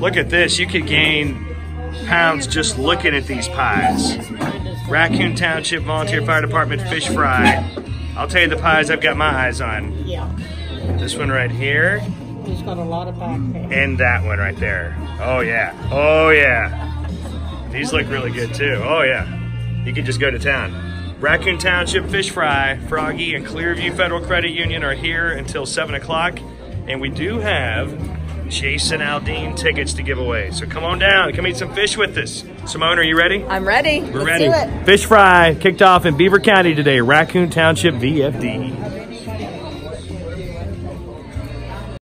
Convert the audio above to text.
Look at this. You could gain pounds just looking at these pies. Raccoon Township Volunteer Fire Department fish fry. I'll tell you the pies I've got my eyes on. Yeah. This one right here He's got a lot of back pay. and that one right there. Oh yeah. Oh yeah. These look really good too. Oh yeah. You could just go to town. Raccoon Township Fish Fry, Froggy, and Clearview Federal Credit Union are here until 7 o'clock. And we do have Jason Aldean tickets to give away. So come on down. Come eat some fish with us. Simone, are you ready? I'm ready. We're Let's ready. do it. Fish Fry kicked off in Beaver County today. Raccoon Township VFD.